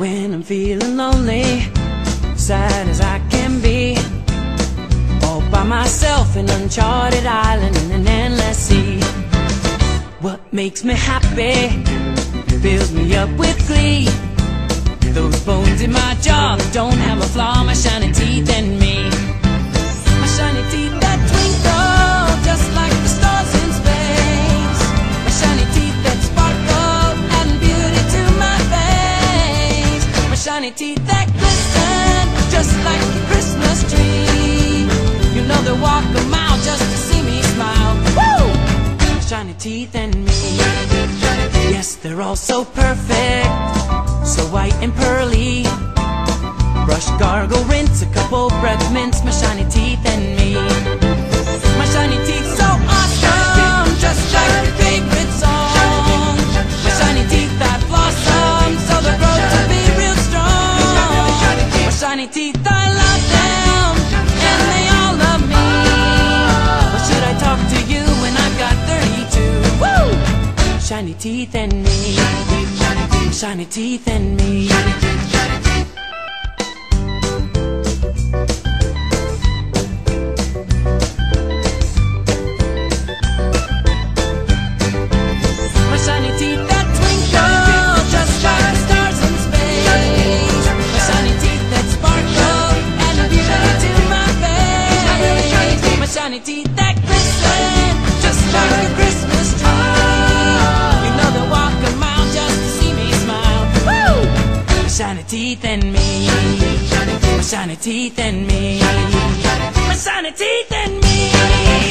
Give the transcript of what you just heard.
I'm feeling lonely, sad as I can be. All by myself in uncharted island in an endless sea. What makes me happy fills me up with glee. Those bones in my jaw that don't have a flaw, my shining teeth and me. Shiny teeth that glisten just like a Christmas tree. You know they walk a mile just to see me smile. Woo! Shiny teeth and me. Yes, they're all so perfect, so white and pearly. Brush, gargle, rinse, a couple breath mints, my shiny teeth shiny teeth, I love them, and they all love me. Or should I talk to you when I've got 32? Woo! Shiny teeth and me. Shiny teeth and me. Teeth that glisten just like a Christmas tree. You know they walk a mile just to see me smile. Woo! Shiny teeth and me. Shiny teeth and me. Shiny teeth and me.